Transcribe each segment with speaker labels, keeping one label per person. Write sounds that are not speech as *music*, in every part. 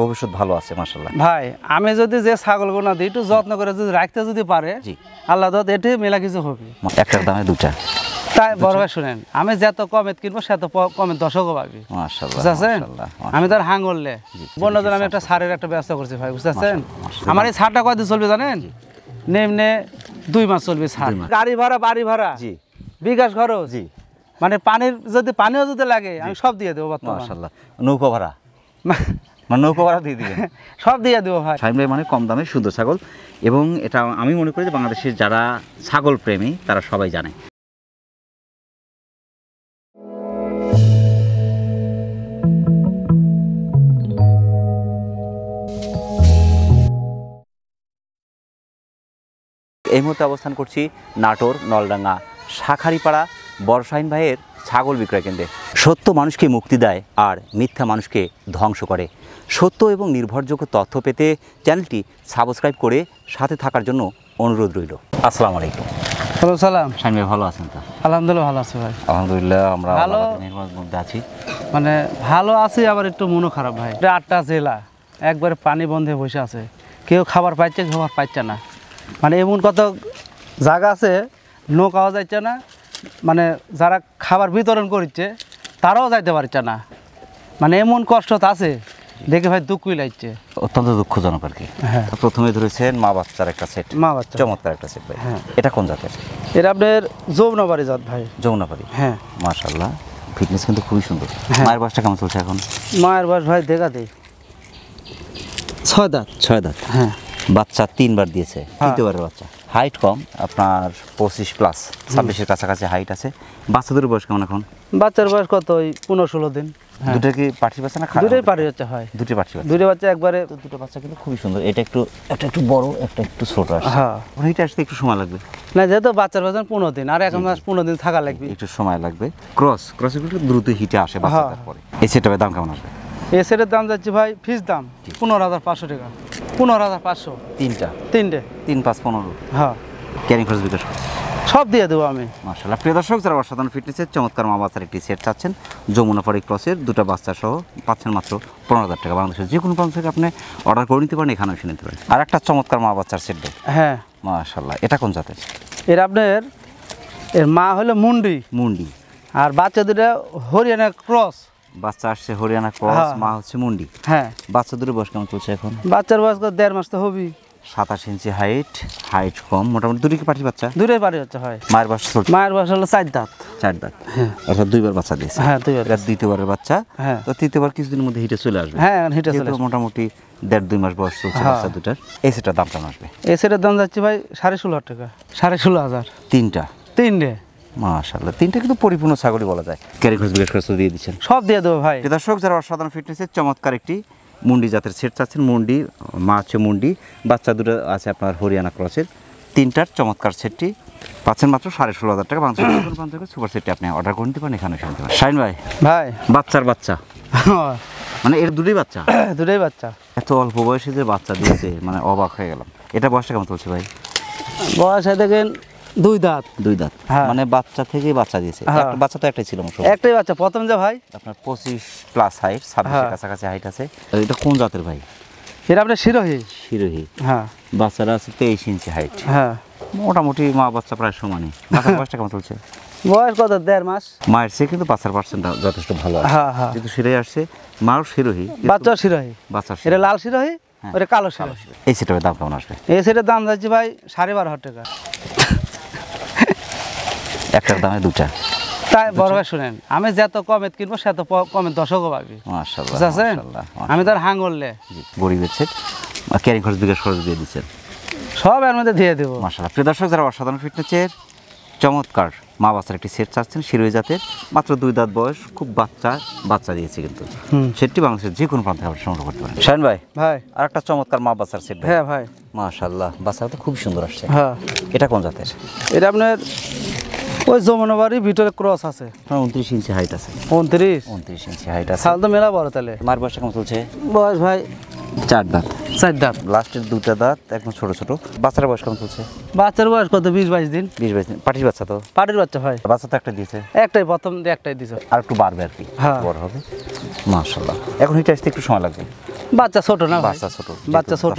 Speaker 1: ভবিষ্যৎ ভালো আছে মাসাল্লাহ
Speaker 2: ভাই আমি যদি যে ছাগলগুলো দিই একটু যত্ন করে যদি রাখতে যদি পারে
Speaker 1: জি।
Speaker 2: আল্লাহ দত এটি মেলা কিছু হবে।
Speaker 1: একটার দামে দুটা
Speaker 2: তাই বড় ভাই শুনেন আমি যত কমে কিনবো সে তো কমে দশকও পাবি। বুঝতেছেন আমি তার হাঙ্গললে বন্যজন আমি একটা সারের একটা ব্যবস্থা করছি ভাই বুঝতেছেন আমার এই সারটা কয়দিন চলবে জানেন? নেমনে দুই মাস চলবে সার গাড়ি ভাড়া বাড়ি ভাড়া
Speaker 1: জি।
Speaker 2: বিকাশ খরচ।
Speaker 1: জি।
Speaker 2: মানে পানির যদি পানিও যদি লাগে আমি সব দিয়ে দেবো বর্তমানে।
Speaker 1: মাসাল্লাহ নৌকো ভাড়া। মানে নৌকো ভাড়া দিয়ে দিবেন *laughs*
Speaker 2: সব দিয়ে দেবো ভাই।
Speaker 1: ভাই মানে কম দামে সুন্দর ছাগল। এবং এটা আমি মনে করি যে বাংলাদেশের যারা ছাগল প্রেমী তারা সবাই জানে। এই মুহূর্তে অবস্থান করছি নাটোর নলডাঙ্গা শাখারিপাড়া বর্ষাইন ভাইয়ের ছাগল বিক্রয় কেন্দ্রে। সত্য মানুষকে মুক্তি দেয় আর মিথ্যা মানুষকে ধ্বংস করে। সত্য এবং নির্ভরযোগ্য তথ্য পেতে চ্যানেলটি সাবস্ক্রাইব করে সাথে থাকার জন্য অনুরোধ রইল। আসসালামু আলাইকুম।
Speaker 2: হ্যালো সালাম।
Speaker 1: ভাই ভালো আছেন তো?
Speaker 2: আলহামদুলিল্লাহ ভালো আছে ভাই।
Speaker 1: আলহামদুলিল্লাহ আমরা
Speaker 2: ভালো।
Speaker 1: মধ্যে আছি।
Speaker 2: মানে ভালো আছে আবার একটু মনও খারাপ ভাই। এটা আটটা জেলা একবারে পানি বন্ধে বসে আছে। কেউ খাবার পাইছে খাবার পাইছে না। মানে এমন কত জায়গা আছে নৌকাও যাইছে না মানে যারা খাবার বিতরণ করছে তারাও যাইতে পারছে না। মানে এমন কষ্ট আছে দেখে ভাই দুঃখই লাগছে।
Speaker 1: অত্যন্ত দুঃখজনক আর কি।
Speaker 2: হ্যাঁ।
Speaker 1: প্রথমে ধরেছেন মা বাচ্চার একটা সেট
Speaker 2: মা বাচ্চা
Speaker 1: চমৎকার একটা সেট ভাই।
Speaker 2: হ্যাঁ।
Speaker 1: এটা কোন জাতের?
Speaker 2: এটা আপনার যৌনবাড়ি জাত ভাই।
Speaker 1: যমুনাপাড়ি
Speaker 2: হ্যাঁ।
Speaker 1: মাশাল্লাহ ফিটনেস কিন্তু খুবই সুন্দর।
Speaker 2: হ্যাঁ।
Speaker 1: মায়ের বয়সটা কেমন চলছে এখন?
Speaker 2: মায়ের বয়স ভাই দেখা দেই। ছয় দাঁত।
Speaker 1: ছয় দাঁত।
Speaker 2: হ্যাঁ।
Speaker 1: বাচ্চা তিনবার দিয়েছে তৃতীয়বারের বাচ্চা। হাইট কম আপনার পঁচিশ প্লাস ছাব্বিশের কাছাকাছি হাইট আছে। বাচ্চাদের বয়স কেমন এখন?
Speaker 2: বাচ্চার বয়স কত? ওই পনেরো ষোলো দিন। হ্যাঁ।
Speaker 1: দুটো কি পাঠি বাচ্চা না
Speaker 2: দুটোই পারি হচ্ছে হয়।
Speaker 1: দুটো পাঠি বাচ্চা।
Speaker 2: দুটো বাচ্চা একবারে
Speaker 1: দুটো বাচ্চা কিন্তু খুবই সুন্দর। এটা একটু একটা একটু বড় একটা একটু ছোট আসছে।
Speaker 2: হ্যাঁ।
Speaker 1: এটা আসতে একটু সময় লাগবে।
Speaker 2: না যেহেতু বাচ্চার বয়স পনেরো দিন আর এক মাস পনেরো দিন থাকা লাগবে।
Speaker 1: একটু সময় লাগবে। ক্রস ক্রস একটু দ্রুত হিটে আসে বাচ্চাদের
Speaker 2: হ্যাঁ।
Speaker 1: পরে এই সেটার দাম কেমন আসবে?
Speaker 2: এ সেটের দাম যাচ্ছে ভাই ফিস দাম পনেরো হাজার পাঁচশো টাকা। পনেরো হাজার পাঁচশো।
Speaker 1: তিনটা।
Speaker 2: তিনটে।
Speaker 1: তিন পাঁচ পনেরো।
Speaker 2: হ্যাঁ।
Speaker 1: ক্যারিং খরচ বিকাশ।
Speaker 2: সব দিয়ে দেবো আমি।
Speaker 1: মার্শাল্লাহ প্রিয় দর্শক যারা অসাধারণ ফিটনেসের চমৎকার মা বাচ্চার একটি সেট চাচ্ছেন যমুনা পাড়ি ক্রসের দুটো বাচ্চা সহ পাচ্ছেন মাত্র পনেরো হাজার টাকা। বাংলাদেশের যে কোনো প্রান্ত থেকে আপনি অর্ডার করে নিতে পারেন এখানে এসে নিতে পারেন। আর একটা চমৎকার মা বাচ্চার সেট দেয়
Speaker 2: হ্যাঁ।
Speaker 1: মার্শাল্লাহ এটা কোন জাতের?
Speaker 2: এর আপনার এর মা হলো মুন্ডি।
Speaker 1: মুন্ডি।
Speaker 2: আর বাচ্চা দুটো হরিয়ানা ক্রস
Speaker 1: বাচ্চা আসছে হরিয়ানা ক্রস
Speaker 2: হ্যাঁ।
Speaker 1: মা হচ্ছে মুন্ডি।
Speaker 2: হ্যাঁ।
Speaker 1: বাচ্চা দুটো বয়স কেমন চলছে এখন?
Speaker 2: বাচ্চার বয়স দেড় মাস তো হবি
Speaker 1: সাতাশ ইঞ্চি হাইট হাইট কম মোটামুটি। দুটি কি পাঠি বাচ্চা?
Speaker 2: দূরে পারি হচ্ছে হয়।
Speaker 1: মায়ের বয়স
Speaker 2: মায়ের বয়স হলো চার দাঁত।
Speaker 1: চার দাঁত। অর্থাৎ দুইবার বাচ্চা দিয়েছে।
Speaker 2: হ্যাঁ দুই
Speaker 1: এটা দ্বিতীয়বারের বাচ্চা।
Speaker 2: হ্যাঁ।
Speaker 1: তো তৃতীয়বার কিছুদিনের মধ্যে হিটে চলে আসবে।
Speaker 2: হ্যাঁ হিটে চলে
Speaker 1: যেহেতু মোটামুটি দেড় দুই মাস বয়স চলছে
Speaker 2: হ্যাঁ।
Speaker 1: বাচ্চা দুটার। এই সেটার দাম কেমন আসবে?
Speaker 2: এই সেটের দাম যাচ্ছে ভাই সাড়ে ষোলো হাজার টাকা। সাড়ে ষোলো হাজার।
Speaker 1: তিনটা।
Speaker 2: তিনটে।
Speaker 1: মাশাল্লাহ তিনটা কিন্তু পরিপূর্ণ ছাগলই বলা যায়। ক্যারি খরচ বিকাশ খরচ দিয়ে দিচ্ছেন।
Speaker 2: সব দিয়ে দেবো ভাই।
Speaker 1: দর্শক যারা অসাধারণ ফিটনেসের চমৎকার একটি মুন্ডি জাতের সেট চাচ্ছেন মুন্ডি মা আছে মুন্ডি বাচ্চা দুটো আছে আপনার হরিয়ানা ক্রসের তিনটার চমৎকার সেটটি। পাচ্ছেন মাত্র সাড়ে ষোলো হাজার টাকা থেকে সুপার সেটটি আপনি অর্ডার করে নিতে পারেন এখানে এসে নিতে পারেন। শাইন ভাই
Speaker 2: ভাই।
Speaker 1: বাচ্চার বাচ্চা। *laughs* মানে এর দুটোই বাচ্চা? *coughs*
Speaker 2: দুটোই বাচ্চা।
Speaker 1: এত অল্প বয়সে যে বাচ্চা দিয়েছে মানে অবাক হয়ে গেলাম। এটা বয়সটা কেমন চলছে ভাই?
Speaker 2: বয়স দেখেন দুই দাঁত।
Speaker 1: দুই দাঁত।
Speaker 2: হ্যাঁ।
Speaker 1: মানে বাচ্চা থেকেই বাচ্চা দিয়েছে।
Speaker 2: হ্যাঁ।
Speaker 1: বাচ্চা তো একটাই ছিল
Speaker 2: একটাই বাচ্চা। প্রথম যে ভাই?
Speaker 1: আপনার পঁচিশ প্লাস হাইট ছাব্বিশের
Speaker 2: হ্যাঁ।
Speaker 1: কাছাকাছি হাইট আছে। এটা কোন জাতের ভাই?
Speaker 2: এটা আপনার শিরোহী।
Speaker 1: শিরোহী।
Speaker 2: হ্যাঁ।
Speaker 1: বাচ্চারা আছে তেইশ ইঞ্চি হাইট
Speaker 2: হ্যাঁ।
Speaker 1: মোটামুটি মা বাচ্চা প্রায় সমানই। *laughs* বাচ্চার বয়সটা কেমন চলছে?
Speaker 2: বয়স কত? দেড় মাস।
Speaker 1: মায়ের চেয়ে কিন্তু বাচ্চার পার্সেন্টটা যথেষ্ট ভালো
Speaker 2: হ্যাঁ হ্যাঁ।
Speaker 1: কিন্তু শিরোহী আসছে মাও শিরোহী
Speaker 2: বাচ্চা শিরোহী।
Speaker 1: বাচ্চার
Speaker 2: এটা লাল শিরোহী। ওটা কালো শিরোহী।
Speaker 1: এই সেটার দাম কেমন আসবে?
Speaker 2: এই সেটের দাম যাচ্ছে ভাই সাড়ে বারো হাজার টাকা।
Speaker 1: একটার দামে দুটা।
Speaker 2: তাই বড় ভাই শুনেন আমি যত কমে কিনবো সে তো কমে দশকও পাবি। আমি তার হাঙ্গললে
Speaker 1: গরিবের সেট ক্যারিং খরচ বিকাশ খরচ দিয়ে দিচ্ছেন।
Speaker 2: সব এর মধ্যে দিয়ে দেবো।
Speaker 1: মাশাল্লাহ প্রিয় দর্শক যারা অসাধারণ ফিটনেসের চমৎকার মা বাচ্চার একটি সেট চাচ্ছেন শিরোই জাতের মাত্র দুই দাঁত বয়স খুব বাচ্চা বাচ্চা দিয়েছে কিন্তু।
Speaker 2: হুম।
Speaker 1: সেটটি বাংলাদেশের যে কোনো প্রান্তে আপনি সংগ্রহ করতে পারেন। শাহিন ভাই
Speaker 2: ভাই।
Speaker 1: আর একটা চমৎকার মা বাচ্চার সেট
Speaker 2: হ্যাঁ ভাই।
Speaker 1: মাশাল্লাহ বাচ্চাটা তো খুব সুন্দর আসছে।
Speaker 2: হ্যাঁ।
Speaker 1: এটা কোন জাতের?
Speaker 2: এটা আপনার ওই যমুনাবাড়ির ভিতরে ক্রস আছে।
Speaker 1: হ্যাঁ উনত্রিশ ইঞ্চি হাইট আছে।
Speaker 2: উনত্রিশ?
Speaker 1: উনত্রিশ ইঞ্চি হাইট আছে।
Speaker 2: সাল তো মেলা বড় তাহলে।
Speaker 1: মার বয়সটা কেমন চলছে?
Speaker 2: বয়স ভাই
Speaker 1: চার দাঁত।
Speaker 2: চার দাঁত।
Speaker 1: লাস্টের দুটা দাঁত একদম ছোট ছোট। বাচ্চার বয়স কেমন চলছে?
Speaker 2: বাচ্চার বয়স কত? বিশ বাইশ দিন।
Speaker 1: বিশ বাইশ দিন। পাটির বাচ্চা তো?
Speaker 2: পাটির বাচ্চা ভাই
Speaker 1: বাচ্চা তো একটা দিয়েছে?
Speaker 2: একটাই প্রথম দিয়ে একটাই দিয়েছে।
Speaker 1: আর একটু বাড়বে আর কি।
Speaker 2: হ্যাঁ।
Speaker 1: বড় হবে। মাশাল্লাহ এখন হিটে আসতে একটু সময় লাগবে।
Speaker 2: বাচ্চা ছোট না
Speaker 1: বাচ্চা ছোট,
Speaker 2: বাচ্চা ছোট।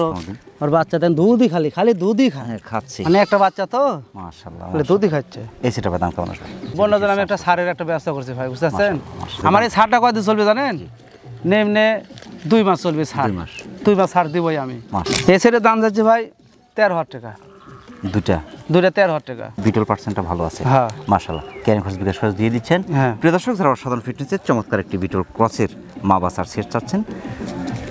Speaker 2: আর বাচ্চা দেন দুধই খালি খালি দুধই খায়
Speaker 1: হ্যাঁ খাচ্ছি।
Speaker 2: মানে একটা বাচ্চা তো?
Speaker 1: মাশাল্লাহ
Speaker 2: দুধই খাচ্ছে।
Speaker 1: এই সেটার দাম কেমন আসবে?
Speaker 2: বন্যজন আমি একটা সারের একটা ব্যবস্থা করছি ভাই বুঝতে পারছেন আমার এই সারটা কয়দিন চলবে জানেন? নেমনে দুই মাস চলবে সার।
Speaker 1: দুই মাস।
Speaker 2: দুই মাস সার দিবই আমি। সেটের দাম যাচ্ছে ভাই তেরো হাজার টাকা।
Speaker 1: দুটা
Speaker 2: দুইটা তেরো হাজার টাকা।
Speaker 1: বিটল পার্সেন্টটা ভালো আছে।
Speaker 2: হ্যাঁ।
Speaker 1: মাশাল্লাহ ক্যারিং খরচ বিকাশ খরচ দিয়ে দিচ্ছেন।
Speaker 2: হ্যাঁ।
Speaker 1: প্রিয় দর্শক যারা অসাধারণ ফিটনেসের চমৎকার একটি বিটল ক্রসের মা বাসার সেট চাচ্ছেন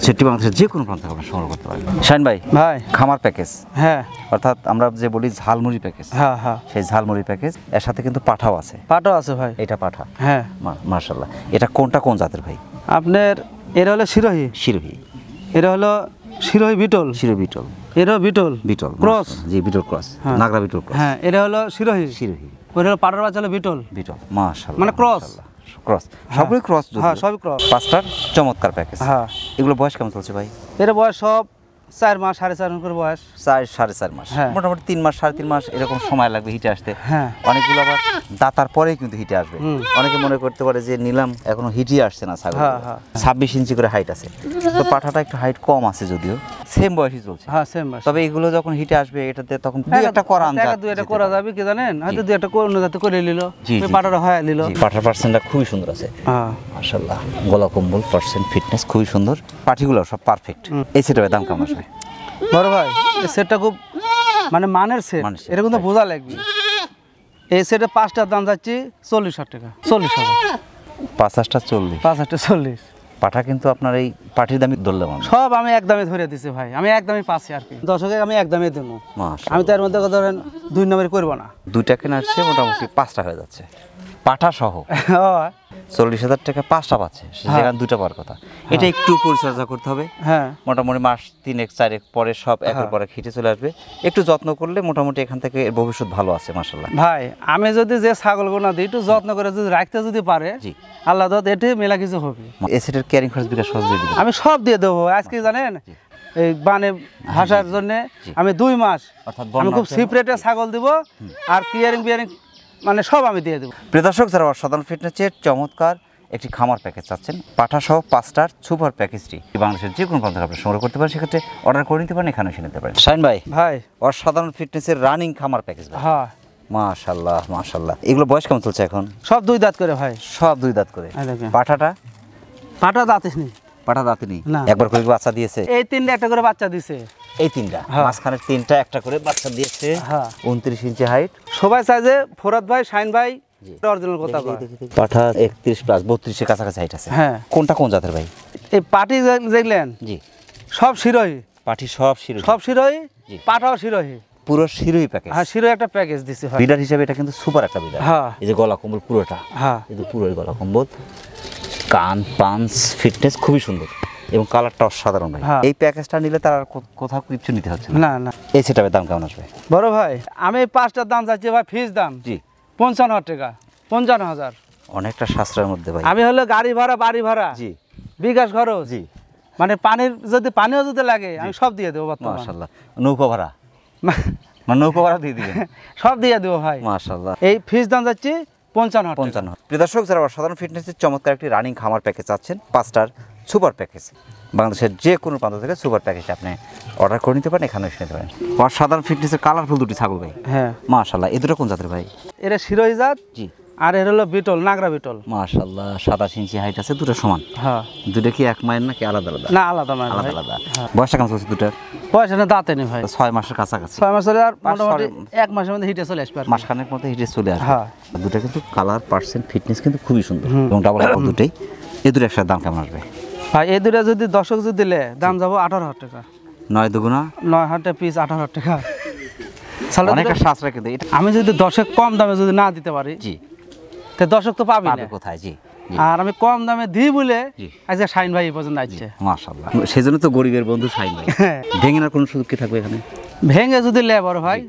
Speaker 1: সেটি বাংলাদেশের যে কোনো প্রান্ত থেকে সংগ্রহ করতে পারবেন। শাইন ভাই
Speaker 2: ভাই।
Speaker 1: খামার প্যাকেজ
Speaker 2: হ্যাঁ।
Speaker 1: অর্থাৎ আমরা যে বলি ঝালমুড়ি প্যাকেজ
Speaker 2: হ্যাঁ হ্যাঁ।
Speaker 1: সেই ঝালমুড়ি প্যাকেজ এর সাথে কিন্তু পাঠাও আছে।
Speaker 2: পাটও আছে ভাই।
Speaker 1: এটা পাঠা।
Speaker 2: হ্যাঁ।
Speaker 1: মার্শাল্লাহ এটা কোনটা কোন জাতের ভাই?
Speaker 2: আপনার এরা হলো শিরোহী।
Speaker 1: শিরোহী।
Speaker 2: এরা হলো শিরোহী বিটল।
Speaker 1: শিরো বিটল।
Speaker 2: এরা বিটল?
Speaker 1: বিটল
Speaker 2: ক্রস।
Speaker 1: জি বিটল ক্রস
Speaker 2: হ্যাঁ।
Speaker 1: নাগরা বিটল ক্রস।
Speaker 2: হ্যাঁ এরা হলো শিরোহী?
Speaker 1: শিরোহী।
Speaker 2: ওটা হলো পাটার বাচ্চা হলো বিটল?
Speaker 1: বিটল মাশাআল্লাহ
Speaker 2: মানে cross।
Speaker 1: ক্রস। সবগুলোই ক্রস
Speaker 2: হ্যাঁ সবই ক্রস।
Speaker 1: পাঁচটার চমৎকার প্যাকেজ
Speaker 2: হ্যাঁ।
Speaker 1: এগুলো বয়স কেমন চলছে ভাই?
Speaker 2: এর বয়স সব চার মাস সাড়ে চার মাস করে বয়স।
Speaker 1: চার সাড়ে চার মাস।
Speaker 2: হ্যাঁ।
Speaker 1: মোটামুটি তিন মাস সাড়ে তিন মাস এরকম সময় লাগবে হিটে আসতে।
Speaker 2: হ্যাঁ।
Speaker 1: অনেকগুলো আবার দাতার পরেই কিন্তু হিটে আসবে। অনেকে মনে করতে পারে যে নিলাম এখনও হিটই আসছে না ছাগল
Speaker 2: হ্যাঁ, হ্যাঁ।
Speaker 1: ছাব্বিশ ইঞ্চি করে হাইট আছে। তো পাঠাটা একটু হাইট কম আছে যদিও। সেম বয়সই চলছে।
Speaker 2: হ্যাঁ সেম মাস
Speaker 1: তবে এগুলো যখন হিটে আসবে এটাতে তখন দুই একটা করান
Speaker 2: দুই একটা করা যাবে কি জানেন? হয়তো দুই একটা অন্য যাতে করে নিল। পাটাটা হয় নিল।
Speaker 1: পাঠার পার্সেন্টটা খুবই সুন্দর আছে।
Speaker 2: হ্যাঁ।
Speaker 1: মাশাল্লাহ গলা কম্বল পার্সেন্ট ফিটনেস খুবই সুন্দর। পার্টিগুলো সব পারফেক্ট এই সেটের দাম কেমন আসবে?
Speaker 2: বড় ভাই এই সেটটা খুব মানে মানের সেট এটা কিন্তু বোঝা লাগবে। এই সেটে পাঁচটার দাম যাচ্ছে চল্লিশ হাজার টাকা চল্লিশ হাজার।
Speaker 1: পাঁচ হাজারটা চল্লিশ।
Speaker 2: পাঁচ হাজার চল্লিশ।
Speaker 1: পাঠা কিন্তু আপনার এই পাটির দামই ধরলাম
Speaker 2: সব আমি একদমে ধরে দিছি ভাই। আমি একদমই পাচ্ছি আর কি। দশকে আমি একদমে দেবো। আমি তো এর মধ্যে ধরেন দুই নম্বর করব না।
Speaker 1: দুইটা কেনার চেয়ে মোটামুটি পাঁচটা হয়ে যাচ্ছে। পাঠা সহ *laughs*
Speaker 2: ও,
Speaker 1: চল্লিশ হাজার টাকা পাঁচটা পাচ্ছে সেখানে দুটা পাওয়ার কথা। এটা একটু পরিচর্যা করতে হবে।
Speaker 2: হ্যাঁ।
Speaker 1: মোটামুটি মাস তিনেক চারেক পরে সব একের পরে খিটে চলে আসবে। একটু যত্ন করলে মোটামুটি এখান থেকে ভবিষ্যৎ ভালো আছে মাসাল্লাহ
Speaker 2: ভাই আমি যদি যে ছাগলগুলো দিই একটু যত্ন করে যদি রাখতে যদি পারে
Speaker 1: জি।
Speaker 2: আল্লাহ দত এটি মেলা কিছু হবে।
Speaker 1: এসিডের ক্যারিং খরচ বিকাশ সহজ দিয়ে
Speaker 2: আমি সব দিয়ে দেবো আজকে জানেন? এই বানে ভাষার জন্য আমি দুই মাস
Speaker 1: অর্থাৎ
Speaker 2: আমি খুব সিপ্রেটে ছাগল দিব আর ক্লিয়ারিং বিয়ারিং মানে সব আমি দিয়ে দেবো।
Speaker 1: প্রিয় দর্শক যারা অসাধারণ ফিটনেসের চমৎকার একটি খামার প্যাকেজ চাচ্ছেন পাঠা সহ পাঁচটার সুপার প্যাকেজটি বাংলাদেশের যে কোনো প্রান্ত আপনি সংগ্রহ করতে পারেন সেক্ষেত্রে অর্ডার করে নিতে পারেন এখানে এসে নিতে পারেন। শাইন ভাই
Speaker 2: ভাই।
Speaker 1: অসাধারণ ফিটনেসের রানিং খামার প্যাকেজ ভাই।
Speaker 2: হ্যাঁ।
Speaker 1: মাশাল্লাহ মাশাল্লাহ এগুলো বয়স কেমন চলছে এখন?
Speaker 2: সব দুই দাঁত করে ভাই।
Speaker 1: সব দুই দাঁত করে। পাঠাটা? পাঠা দাঁতে নেই
Speaker 2: না।
Speaker 1: একবার করে বাচ্চা দিয়েছে।
Speaker 2: এই তিনটে একটা করে বাচ্চা দিছে।
Speaker 1: এই তিনটা।
Speaker 2: হ্যাঁ।
Speaker 1: মাঝখানে তিনটা একটা করে বাচ্চা দিয়েছে।
Speaker 2: হ্যাঁ।
Speaker 1: উনত্রিশ ইঞ্চি হাইট
Speaker 2: সবাই চাই ফোরাত ভাই শাইন ভাই অরিজিনাল কথা
Speaker 1: পাঠা একত্রিশ প্লাস বত্রিশের কাছাকাছি হাইট আছে।
Speaker 2: হ্যাঁ।
Speaker 1: কোনটা কোন জাতের ভাই?
Speaker 2: এই পাটি দেখলেন
Speaker 1: জি।
Speaker 2: সব শিরোহী।
Speaker 1: পাঠি সব শিরো
Speaker 2: সব শিরোহী
Speaker 1: জি।
Speaker 2: শিরোহী।
Speaker 1: পুরো শিরোই প্যাকেজ
Speaker 2: হ্যাঁ শিরোহী একটা প্যাকেজ দিছে
Speaker 1: বিডার হিসাবে এটা কিন্তু সুপার একটা বিডার
Speaker 2: হ্যাঁ।
Speaker 1: এই যে গলা কম্বল পুরোটা।
Speaker 2: হ্যাঁ।
Speaker 1: পুরোই গলা কম্বল। কান পাঞ্চ ফিটনেস খুবই সুন্দর এবং কালারটা অসাধারণ ভাই।
Speaker 2: হ্যাঁ।
Speaker 1: এই প্যাকেজটা নিলে তার আর কোথাও কিছু নিতে হচ্ছে না।
Speaker 2: না
Speaker 1: এই সেটাপের দাম কেমন আসবে?
Speaker 2: বড় ভাই আমি পাঁচটার দাম চাচ্ছি ভাই ফিস দাম।
Speaker 1: জি।
Speaker 2: পঞ্চান্ন হাজার টাকা পঞ্চান্ন হাজার।
Speaker 1: অনেকটা সাশ্রয়ের মধ্যে ভাই।
Speaker 2: আমি হলো গাড়ি ভাড়া বাড়ি ভাড়া।
Speaker 1: জি।
Speaker 2: বিকাশ খরচ।
Speaker 1: জি।
Speaker 2: মানে পানির যদি পানিও যদি লাগে আমি সব দিয়ে দেবো
Speaker 1: মাশাল্লাহ নৌকো ভাড়া? মানে নৌকো ভাড়া দিয়ে দিবেন?
Speaker 2: সব দিয়ে দেবো ভাই।
Speaker 1: মাশাল্লাহ
Speaker 2: এই ফিস দাম যাচ্ছি পঞ্চান্ন
Speaker 1: পঞ্চান্ন প্রিয় দর্শক যারা অসাধারণ ফিটনেসের চমৎকার একটি রানিং খামার প্যাকেজ চাচ্ছেন পাঁচটার সুপার প্যাকেজ বাংলাদেশের যে কোনো প্রান্ত থেকে সুপার প্যাকেজ আপনি অর্ডার করে নিতে পারেন এখানে এসে নিতে পারেন। সাধারণ ফিটনেসের কালারফুল দুটি ছাগল ভাই।
Speaker 2: হ্যাঁ।
Speaker 1: মাশাল্লাহ এ দুটো কোন জাতের ভাই?
Speaker 2: এরা শিরোহী জাত।
Speaker 1: জি।
Speaker 2: আর এর হলো বিটল নাগরা বিটল।
Speaker 1: মাশাল্লাহ সাতাশ ইঞ্চি হাইট আছে দুটো সমান।
Speaker 2: হ্যাঁ।
Speaker 1: দুটো কি এক মায়ের নাকি আলাদা আলাদা?
Speaker 2: না আলাদা মানে
Speaker 1: আলাদা আলাদা।
Speaker 2: হ্যাঁ।
Speaker 1: বয়সটা কেমন চলছে দুটার?
Speaker 2: পয়সা না দাঁতে নেই ভাই।
Speaker 1: ছয় মাসের কাছাকাছি।
Speaker 2: ছয় মাস হলে আর মোটামুটি এক মাসের মধ্যে হিটে চলে আসবে।
Speaker 1: মাসখানেক মধ্যে হিটে চলে আসবে।
Speaker 2: হ্যাঁ।
Speaker 1: দুটো কিন্তু কালার পার্সেন্ট ফিটনেস কিন্তু খুবই সুন্দর। এবং ডাবল কাপড় দুটোই। এই দুটো একসাথে দাম কেমন আসবে?
Speaker 2: ভাই এই দুটো যদি দর্শক যদি দিলে দাম যাব আঠারো হাজার টাকা।
Speaker 1: নয় দুগুণা?
Speaker 2: নয় হাজার পিস আঠারো হাজার টাকা। তাহলে
Speaker 1: অনেকটা
Speaker 2: দুটো-
Speaker 1: সাশ্রয় কিন্তু।
Speaker 2: আমি যদি দর্শক কম দামে যদি না দিতে পারি
Speaker 1: জি।
Speaker 2: তো দর্শক তো পাবি
Speaker 1: কোথায়? জি
Speaker 2: আর আমি কম দামে দিই বলে। আজকে শাইন ভাই পর্যন্ত আসছে।
Speaker 1: মাশাল্লাহ সেজন্য তো গরিবের বন্ধু শাইন ভাই।
Speaker 2: হ্যাঁ।
Speaker 1: ভেঙে না কোনো সুযোগ কি থাকবে এখানে?
Speaker 2: ভেঙে যদি লেবার ভাই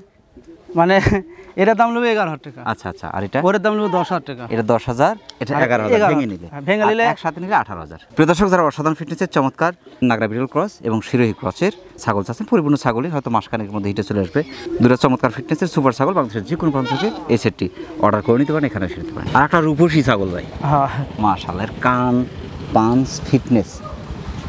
Speaker 2: মানে *laughs* এটার দাম নেবে এগারো হাজার টাকা।
Speaker 1: আচ্ছা আচ্ছা আর এটা?
Speaker 2: ওরের দাম নেবে দশ হাজার টাকা।
Speaker 1: এটা দশ হাজার এটা এগারো হাজার ভেঙে। নিলে।
Speaker 2: হ্যাঁ, ভেঙে নিলে-
Speaker 1: একসাথে নিলে আঠারো হাজার। প্রিয় দর্শক যারা অসাধারণ ফিটনেসের চমৎকার নাগরা বিটল ক্রস এবং শিরোহী ক্রসের ছাগল চাচ্ছেন পরিপূর্ণ ছাগলই হয়তো মাসখানেকের মধ্যে হিটে চলে আসবে। দুটো চমৎকার ফিটনেসের সুপার ছাগল বাংলাদেশের যে কোনো প্রান্ত থেকে এই সেটটি অর্ডার করে নিতে পারেন এখানে এসে নিতে পারেন। আর একটা রূপসী ছাগল ভাই।
Speaker 2: হ্যাঁ।
Speaker 1: মাশাল্লাহ এর কান পাঞ্চ ফিটনেস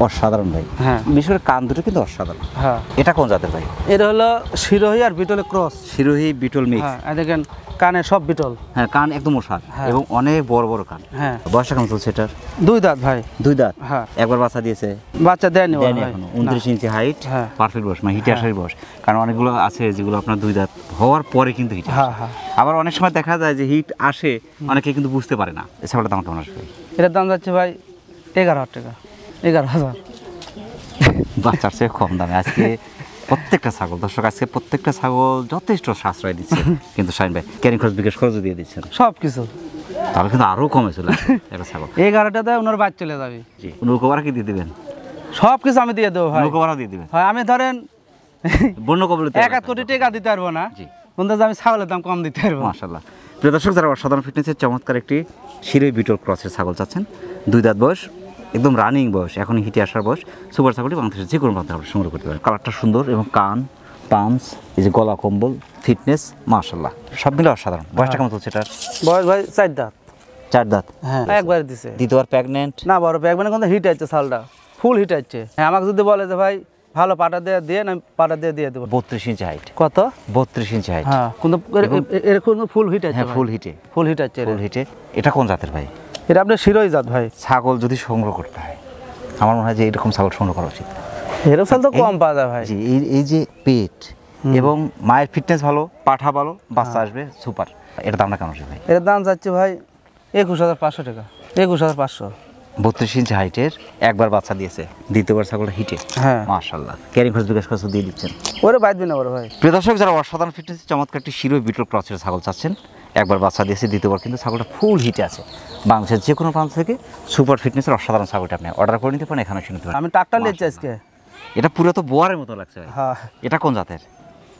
Speaker 1: অসাধারণ ভাই।
Speaker 2: হ্যাঁ।
Speaker 1: বিশেষ করে কান দুটো কিন্তু অসাধারণ।
Speaker 2: হ্যাঁ।
Speaker 1: এটা কোন জাতের ভাই?
Speaker 2: এটা হলো শিরোহী আর বিটলের ক্রস।
Speaker 1: শিরোহী বিটল মিক্স
Speaker 2: হ্যাঁ দেখেন কানে সব বিটল।
Speaker 1: হ্যাঁ কান একদম ওষার
Speaker 2: হ্যাঁ।
Speaker 1: এবং অনেক বড় বড় কান।
Speaker 2: হ্যাঁ।
Speaker 1: বয়সটা কেমন চলছে এটার?
Speaker 2: দুই দাঁত ভাই।
Speaker 1: দুই দাঁত?
Speaker 2: হ্যাঁ।
Speaker 1: একবার বাচ্চা দিয়েছে?
Speaker 2: বাচ্চা দেয়নি
Speaker 1: দেয়নি।
Speaker 2: এখনও।
Speaker 1: উনত্রিশ ইঞ্চি হাইট
Speaker 2: হ্যাঁ।
Speaker 1: পারফেক্ট বয়স মানে হিটে আসারই বয়স। কারণ অনেকগুলো আছে যেগুলো আপনার দুই দাঁত হওয়ার পরে কিন্তু হিট
Speaker 2: হ্যাঁ হ্যাঁ।
Speaker 1: আবার অনেক সময় দেখা যায় যে হিট আসে অনেকে কিন্তু বুঝতে পারে না। এ ছাগলটা দাম কেমন আসবে?
Speaker 2: এটার দাম যাচ্ছে ভাই এগারো হাজার টাকা। এগারো হাজার।
Speaker 1: বাচ্চার চেয়ে কম দামে। আজকে প্রত্যেকটা ছাগল দর্শক আজকে প্রত্যেকটা ছাগল যথেষ্ট সাশ্রয় দিচ্ছে। কিন্তু শাইন ভাই ক্যারিং খরচ বিকাশ খরচও দিয়ে দিচ্ছেন।
Speaker 2: সব কিছু
Speaker 1: তাহলে কিন্তু আরও কমে চলে একটা ছাগল।
Speaker 2: এগারোটা দেয় ওনার বাদ চলে যাবে।
Speaker 1: জি নৌকোবারা কি দিয়ে দিবেন?
Speaker 2: সব কিছু আমি দিয়ে দেবো ভাই।
Speaker 1: নৌকোবারা দিয়ে দিবেন।
Speaker 2: হয় আমি ধরেন
Speaker 1: বন্য কবলিত
Speaker 2: এক হাত কোটি টাকা দিতে পারব না।
Speaker 1: জি।
Speaker 2: কিন্তু আমি ছাগলের দাম কম দিতে পারব।
Speaker 1: মাশাল্লাহ প্রিয় দর্শক যারা অসাধারণ ফিটনেসের চমৎকার একটি শিরোই বিটল ক্রসের ছাগল চাচ্ছেন দুই দাঁত বয়স একদম রানিং বয়স এখন হিটে আসার বয়স। সুপার ছাগলটি বাংলাদেশের যে কোনো প্রান্তে আপনারা সংগ্রহ করতে পারেন। কালারটা সুন্দর এবং কান পাঞ্চ এই যে গলা কম্বল ফিটনেস মাশাল্লাহ সব মিলে অসাধারণ। বয়সটা কেমন চলছে এটার?
Speaker 2: বয়স ভাই চার দাঁত।
Speaker 1: চার দাঁত?
Speaker 2: হ্যাঁ। একবার দিছে।
Speaker 1: দ্বিতীয়বার প্রেগনেন্ট
Speaker 2: না বড় মানে কিন্তু হিট আছে চালটা ফুল হিট আছে। হ্যাঁ আমাকে যদি বলে যে ভাই ভালো পাটা দিয়ে দিয়ে আমি পাটা দিয়ে দিয়ে দেবো।
Speaker 1: বত্রিশ ইঞ্চি হাইট
Speaker 2: কত?
Speaker 1: বত্রিশ ইঞ্চি হাইট
Speaker 2: হ্যাঁ কিন্তু এর- এর- এরকম ফুল হিট আছে
Speaker 1: হ্যাঁ ফুল হিটে
Speaker 2: ফুল হিট আছে
Speaker 1: ফুল হিটে এটা কোন জাতের ভাই?
Speaker 2: এটা আপনার শিরোই জাত ভাই।
Speaker 1: ছাগল যদি সংগ্রহ করতে হয় আমার মনে হয় যে এরকম ছাগল সংগ্রহ করা উচিত।
Speaker 2: এরকম ছাগল তো কম পাওয়া যায় ভাই।
Speaker 1: এই এই যে পেট এবং মায়ের ফিটনেস ভালো পাঠা ভালো বাচ্চা আসবে সুপার এটা দামটা কেমন ভাই?
Speaker 2: এর দাম যাচ্ছে ভাই একুশ হাজার পাঁচশো টাকা। একুশ হাজার পাঁচশো।
Speaker 1: বত্রিশ ইঞ্চি হাইটের একবার বাচ্চা দিয়েছে দ্বিতীয়বার ছাগলটা হিটে
Speaker 2: হ্যাঁ।
Speaker 1: মাশাল্লাহ ক্যারিং খরচ বিকাশ খরচ দিয়ে দিচ্ছেন।
Speaker 2: ওরে বাঁচবি না ওরে ভাই।
Speaker 1: প্রিয় দর্শক যারা অসাধারণ ফিটনেস চমৎকার একটি শিরো বিটল ক্রসের ছাগল চাচ্ছেন একবার বাচ্চা দিয়েছে দ্বিতীয়বার কিন্তু ছাগলটা ফুল হিটে আছে। বাংলাদেশের যে কোনো প্রান্ত থেকে সুপার ফিটনেসের অসাধারণ ছাগলটা আপনি অর্ডার করে নিতে পারেন এখানে শুনতে পারেন।
Speaker 2: আমি ট্রাক্টর নিচ্ছি আজকে।
Speaker 1: এটা পুরো তো বোয়ারের মতো লাগছে ভাই।
Speaker 2: হ্যাঁ।
Speaker 1: এটা কোন জাতের?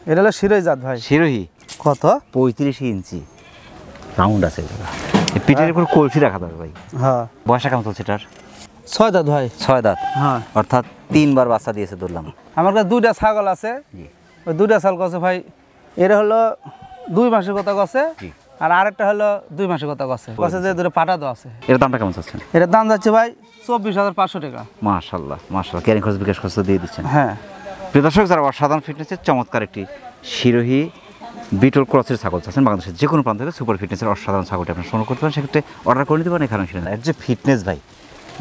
Speaker 2: এটা হলো শিরোই জাত ভাই।
Speaker 1: শিরোহি?
Speaker 2: কত?
Speaker 1: পঁয়ত্রিশ ইঞ্চি। রাউন্ড আছে। পিঠের উপর কলসি রাখা দরকার ভাই।
Speaker 2: হ্যাঁ।
Speaker 1: বয়সটা কেমন চলছে এটার?
Speaker 2: ছয় দাঁত ভাই।
Speaker 1: ছয় দাঁত।
Speaker 2: হ্যাঁ।
Speaker 1: অর্থাৎ তিনবার বাচ্চা দিয়েছে ধরলাম।
Speaker 2: আমার কাছে দুইটা ছাগল আছে। ওই দুইটা ছাগল কছে ভাই? এর হলো দুই মাসের কথা
Speaker 1: জি।
Speaker 2: আর আরেকটা হলো দুই মাসের কথা কছে কছে যে দুটো পাটা আছে।
Speaker 1: এর দামটা কেমন চাচ্ছেন?
Speaker 2: এটার দাম যাচ্ছে ভাই চব্বিশ হাজার পাঁচশো টাকা।
Speaker 1: মাশাল্লাহ মাশাল্লাহ ক্যারিং খরচ বিকাশ খরচ দিয়ে দিচ্ছেন।
Speaker 2: হ্যাঁ।
Speaker 1: প্রিয় দর্শক যারা অসাধারণ ফিটনেসের চমৎকার একটি শিরোহী বিটল ক্রসের ছাগল চাচ্ছেন বাংলাদেশের যে কোনো প্রান্ত থেকে সুপার ফিটনেসের অসাধারণ ছাগলটি আপনি সংগ্রহ করতে পারেন। সেক্ষেত্রে অর্ডার করে নিতে পারেন এখানে শুনে এর যে ফিটনেস ভাই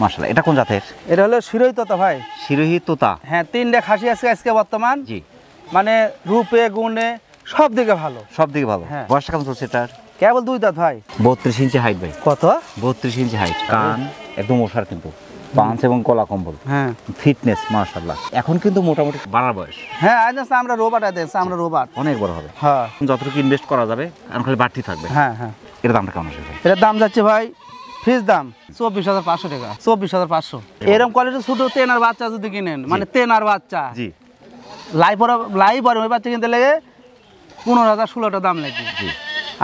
Speaker 1: মাশাল্লাহ এটা কোন জাতের?
Speaker 2: এটা হলো শিরোই তোতা ভাই।
Speaker 1: শিরোহী তোতা।
Speaker 2: হ্যাঁ তিনটা খাসি আছে আজকে বর্তমান।
Speaker 1: জি।
Speaker 2: মানে রূপে গুণে সব দিকে ভালো।
Speaker 1: সব দিকে ভালো।
Speaker 2: হ্যাঁ।
Speaker 1: বয়সটা কেমন চলছে এটার?
Speaker 2: কেবল দুই দাঁত ভাই।
Speaker 1: বত্রিশ ইঞ্চি হাইট ভাই।
Speaker 2: কত?
Speaker 1: বত্রিশ ইঞ্চি হাইট কান একদম ওষার কিন্তু। পাঁচ এবং কলা কম্বল।
Speaker 2: হ্যাঁ।
Speaker 1: ফিটনেস মার্শাল্লাহ এখন কিন্তু মোটামুটি বাড়ার বয়স।
Speaker 2: হ্যাঁ আজ আমরা রোবট আছে আমরা রোবট
Speaker 1: অনেক বড় হবে।
Speaker 2: হ্যাঁ।
Speaker 1: যতটুকু ইনভেস্ট করা যাবে এখন খালি বাড়তি থাকবে।
Speaker 2: হ্যাঁ হ্যাঁ।
Speaker 1: এর দামটা কেমন আসবে
Speaker 2: এটার দাম যাচ্ছে ভাই ফিস দাম চব্বিশ হাজার পাঁচশো টাকা। চব্বিশ হাজার পাঁচশো। এরকম। কোয়ালিটি ছোট তেনার বাচ্চা যদি কিনেন মানে তেনার বাচ্চা।
Speaker 1: জি।
Speaker 2: লাই পরে লাই ওই বাচ্চা কিনতে লেগে পনেরো হাজার ষোলোটা দাম লাগে
Speaker 1: জি।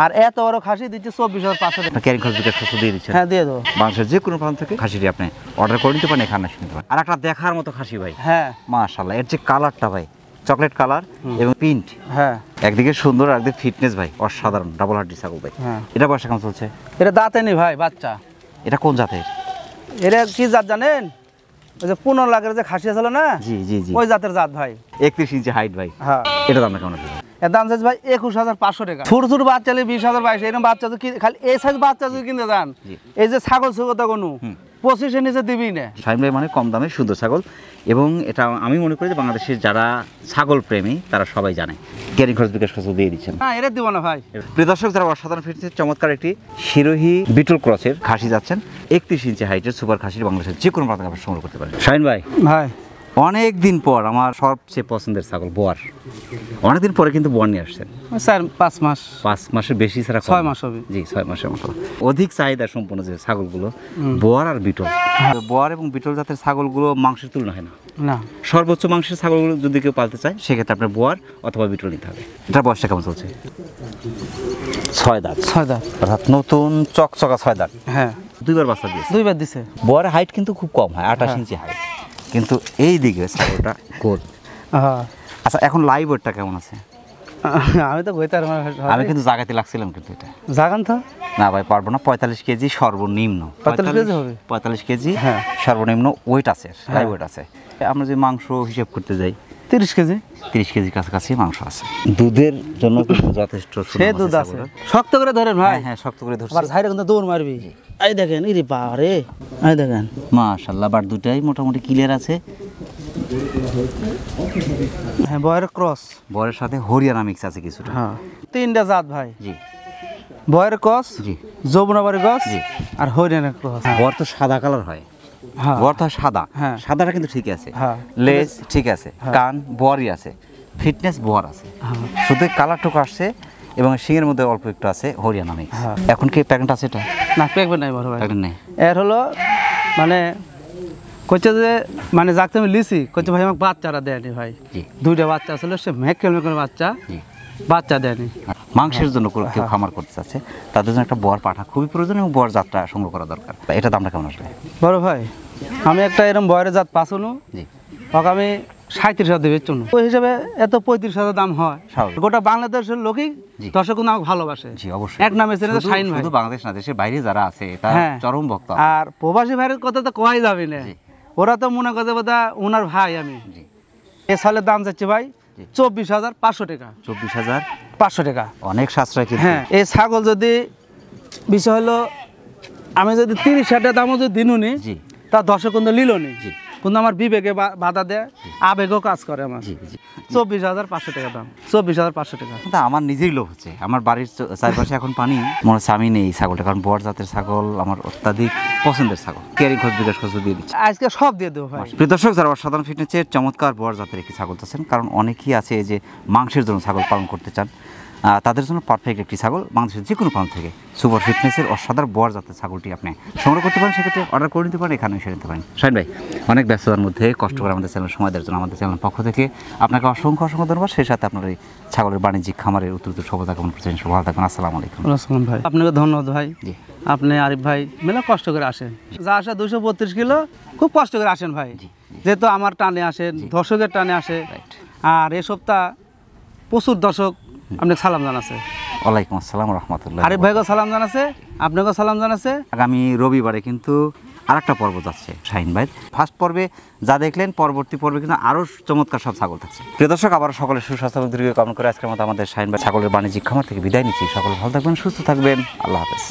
Speaker 2: আর এত বড় খাসি দিচ্ছে চব্বিশ হাজার পাঁচশো টাকা।
Speaker 1: আপনার ক্যারিং খরচ বিকাশ খরচ দিয়ে দিচ্ছেন?
Speaker 2: হ্যাঁ দিয়ে দেবো।
Speaker 1: বাংলাদেশের যে কোনো প্রান্ত থেকে খাসিটি আপনি অর্ডার করে নিতে পারেন এখানে শুনতে পারেন। আর একটা দেখার মতো খাসি ভাই।
Speaker 2: হ্যাঁ।
Speaker 1: মাশাল্লাহ এর যে কালারটা ভাই চকলেট কালার এবং প্রিন্ট
Speaker 2: হ্যাঁ।
Speaker 1: একদিকে সুন্দর আর একদিকে ফিটনেস ভাই অসাধারণ ডাবল হার্ডি ছাগল ভাই।
Speaker 2: হ্যাঁ।
Speaker 1: এটা বয়সটা কেমন চলছে?
Speaker 2: এটা দাঁতে নি ভাই বাচ্চা।
Speaker 1: এটা কোন জাতের?
Speaker 2: এটা কি জাত জানেন? ওই যে পনেরো লাখের যে খাসি ছিল না
Speaker 1: জি জি জি।
Speaker 2: ওই জাতের জাত ভাই।
Speaker 1: একত্রিশ ইঞ্চি হাইট ভাই।
Speaker 2: হ্যাঁ।
Speaker 1: এটা দামটা কেমন
Speaker 2: এর দাম চাইছে ভাই একুশ হাজার পাঁচশো টাকা। ছোট ছোট বাচ্চা বিশ হাজার বাইশ এরকম বাচ্চা খালি এই সাইজ বাচ্চা যদি কিনতে যান এই যে ছাগল সুগতা কোনো
Speaker 1: হুম।
Speaker 2: পঁচিশের নিচে দিবি না।
Speaker 1: শাহিন ভাই মানে কম দামে সুন্দর ছাগল। এবং এটা আমি মনে করি যে বাংলাদেশের যারা ছাগল প্রেমী তারা সবাই জানে। ক্যারিং খরচ বিকাশ খরচ দিয়ে দিচ্ছেন।
Speaker 2: হ্যাঁ এটা দিব না ভাই।
Speaker 1: প্রিয় দর্শক যারা অসাধারণ ফিরছে চমৎকার একটি শিরোহী বিটল ক্রসের খাসি যাচ্ছেন একত্রিশ ইঞ্চি হাইটের সুপার খাসির বাংলাদেশের যে কোনো প্রান্ত আপনারা সংগ্রহ করতে পারেন। শাহিন ভাই
Speaker 2: ভাই।
Speaker 1: অনেক দিন পর আমার সবচেয়ে পছন্দের ছাগল বোয়ার। অনেকদিন পরে কিন্তু বোয়ার নিয়ে আসছেন।
Speaker 2: স্যার পাঁচ মাস।
Speaker 1: পাঁচ মাসের বেশি ছাড়া
Speaker 2: ছয় মাস হবে।
Speaker 1: জি ছয় মাসের মতো। অধিক চাহিদা সম্পন্ন যে ছাগলগুলো বোয়ার আর বিটল। বোয়ার এবং বিটল জাতের ছাগলগুলো মাংসের তুলনা হয় না।
Speaker 2: না।
Speaker 1: সর্বোচ্চ মাংসের ছাগলগুলো যদি কেউ পালতে চায় সেক্ষেত্রে আপনার বোয়ার অথবা বিটল নিতে হবে। এটা বয়সটা কেমন চলছে? ছয় দাঁত।
Speaker 2: ছয় দাঁত।
Speaker 1: অর্থাৎ নতুন চকচকা ছয় দাঁত।
Speaker 2: হ্যাঁ।
Speaker 1: দুইবার বাচ্চা দিয়েছে।
Speaker 2: দুইবার দিছে।
Speaker 1: বোয়ারের হাইট কিন্তু খুব কম হয় আঠাশ ইঞ্চি হাইট কিন্তু এই দিকে ছাগলটা গোল
Speaker 2: হ্যাঁ
Speaker 1: আচ্ছা এখন লাইভ ওয়েটটা কেমন আছে?
Speaker 2: আমি তো বইতে
Speaker 1: আমি কিন্তু জাগাতে লাগছিলাম কিন্তু এটা।
Speaker 2: জাগান তো?
Speaker 1: না ভাই পারব না। পঁয়তাল্লিশ কেজি সর্বনিম্ন।
Speaker 2: 45 কেজি হবে?
Speaker 1: পঁয়তাল্লিশ কেজি
Speaker 2: হ্যাঁ।
Speaker 1: সর্বনিম্ন ওয়েট আছে লাইভ ওয়েট আছে। আমরা যে মাংস হিসেব করতে যাই
Speaker 2: তিরিশ কেজি?
Speaker 1: তিরিশ কেজির কাছাকাছি মাংস আছে। দুধের জন্য যথেষ্ট
Speaker 2: সে দুধ আছে শক্ত করে ধরেন ভাই।
Speaker 1: হ্যাঁ হ্যাঁ শক্ত করে ধরছি।
Speaker 2: আবার ঝাইরে কিন্তু দৌড় মারবি। এই দেখেন ইরে বাবারে। এই দেখেন।
Speaker 1: মাশাল্লাহ বার দুটাই মোটামুটি ক্লিয়ার আছে।
Speaker 2: হ্যাঁ বয়ের ক্রস।
Speaker 1: বরের সাথে হরিয়ানা মিক্স আছে কিছুটা।
Speaker 2: হ্যাঁ। তিনটা জাত ভাই।
Speaker 1: জি।
Speaker 2: বয়ের ক্রস
Speaker 1: জি।
Speaker 2: যমুনাবাড়ি গছ
Speaker 1: জি।
Speaker 2: আর হরিয়ানা ক্রস।
Speaker 1: বর তো সাদা কালার হয়।
Speaker 2: হ্যাঁ।
Speaker 1: বর সাদা।
Speaker 2: হ্যাঁ।
Speaker 1: সাদাটা কিন্তু ঠিক আছে।
Speaker 2: হ্যাঁ।
Speaker 1: লেজ ঠিক আছে। কান বরই আছে। ফিটনেস বর আছে।
Speaker 2: হ্যাঁ।
Speaker 1: শুধু কালারটুকু আসছে এবং শিঙের মধ্যে অল্প একটু আছে হরিয়ানা মিক্স।
Speaker 2: হ্যাঁ।
Speaker 1: এখন কি প্যাকেট আছে এটা?
Speaker 2: না পেকবে নাই বড়
Speaker 1: প্যাকেট নেই।
Speaker 2: এর হলো মানে কইছে যে মানে যাকে আমি লিছি কইছে ভাই আমাকে বাচ্চারা দেয়নি ভাই। দুইটা বাচ্চা ছিল সে মেকেল মেকেল বাচ্চা বাচ্চা দেয়নি।
Speaker 1: মাংসের জন্য কেউ-
Speaker 2: হ্যাঁ।
Speaker 1: খামার করতে চাচ্ছে তাদের জন্য একটা বর পাঠা খুবই প্রয়োজন এবং বর যাত্রা সংগ্রহ করা দরকার। এটা দামটা কেমন আসবে?
Speaker 2: বড় ভাই আমি একটা এরকম বয়ের জাত পাশুনো
Speaker 1: জি।
Speaker 2: আমি সাঁত্রিশ হাজার দেবে চুন ওই হিসাবে এত পঁয়ত্রিশ হাজার দাম হয়। গোটা বাংলাদেশের লোকই। দর্শক আমাকে ভালোবাসে।
Speaker 1: জি অবশ্যই।
Speaker 2: এক নামে চেনে
Speaker 1: শুধু-
Speaker 2: শাহিন ভাই।
Speaker 1: বাংলাদেশ না দেশের বাইরে যারা আছে তারা
Speaker 2: হ্যাঁ।
Speaker 1: চরম ভক্ত।
Speaker 2: আর প্রবাসী ভাইয়ের কথা তো কওয়াই যাবে না। ওরা তো মনে করে বোধ ওনার ভাই আমি। এ সালের দাম যাচ্ছে ভাই চব্বিশ হাজার পাঁচশো টাকা।
Speaker 1: চব্বিশ হাজার
Speaker 2: পাঁচশো টাকা।
Speaker 1: অনেক সাশ্রয়
Speaker 2: হ্যাঁ এই ছাগল যদি বিষয় হলো আমি যদি তিরিশ হাজার দামও যদি দিনুনি তা দশ কিন্তু লিলনি
Speaker 1: জি।
Speaker 2: কিন্তু আমার বিবেকে বাধা দেয় আবেগও কাজ করে আমার। চব্বিশ হাজার পাঁচশো টাকা দাম চব্বিশ হাজার পাঁচশো টাকা।
Speaker 1: কিন্তু আমার নিজেই লোভ হচ্ছে। আমার বাড়ির চারপাশে এখন পানি। মনে হচ্ছে আমি নেই ছাগলটা কারণ বড় জাতের ছাগল আমার অত্যাধিক পছন্দের ছাগল। কেয়ারিং খোঁজ বিকাশ খোঁজ দিয়ে দিচ্ছে?
Speaker 2: আজকে সব দিয়ে দেবো ভাই।
Speaker 1: প্রিয় দর্শক যারা অসাধারণ ফিটনেসের চমৎকার বড় জাতের একটি ছাগল চাচ্ছেন কারণ অনেকেই আছে যে মাংসের জন্য ছাগল পালন করতে চান। তাদের জন্য পারফেক্ট একটি ছাগল বাংলাদেশের যে কোনো প্রান্ত থেকে। সুপার ফিটনেসের অসাধারণ বড় জাতের ছাগলটি আপনি সংগ্রহ করতে পারেন সেক্ষেত্রে অর্ডার করে নিতে পারেন এখানে এসে নিতে পারেন। শাহিন ভাই অনেক ব্যস্ততার মধ্যে কষ্ট করে আমাদের চ্যানেল সময় দেওয়ার জন্য আমাদের চ্যানেল পক্ষ থেকে আপনাকে অসংখ্য অসংখ্য ধন্যবাদ। সেই সাথে আপনার এই ছাগলের বাণিজ্যিক খামারের উত্তর সফলতা কামনা করছেন সব ভালো থাকবেন আসসালামু আলাইকুম।
Speaker 2: আসসালাম ভাই। আপনাকে ধন্যবাদ ভাই।
Speaker 1: জি।
Speaker 2: আপনি আরিফ ভাই মেলা কষ্ট করে আসেন। যা আসা দুশো বত্রিশ কিলো খুব কষ্ট করে আসেন ভাই। যেহেতু আমার টানে আসেন দর্শকের টানে আসে। আর এ সপ্তাহ প্রচুর দর্শক আপনাকে সালাম জানাচ্ছে
Speaker 1: ওয়ালাইকুম আসসালাম রহমতুল্লাহ
Speaker 2: আরিফ ভাইকে সালাম জানাচ্ছে? আপনাকেও সালাম জানাচ্ছে?
Speaker 1: আগামী রবিবারে কিন্তু আরেকটা পর্ব যাচ্ছে শাহিন ভাই। ফার্স্ট পর্বে যা দেখলেন পরবর্তী পর্বে কিন্তু আরও চমৎকার সব ছাগল থাকছে। প্রিয় দর্শক আবার সকলের সুস্বাস্থ্য এবং দীর্ঘ কামনা করে আজকের মতো আমাদের শাহিন ভাই ছাগলের বাণিজ্যিক খামার থেকে বিদায় নিচ্ছি। সকলে ভালো থাকবেন সুস্থ থাকবেন। আল্লাহ হাফেজ।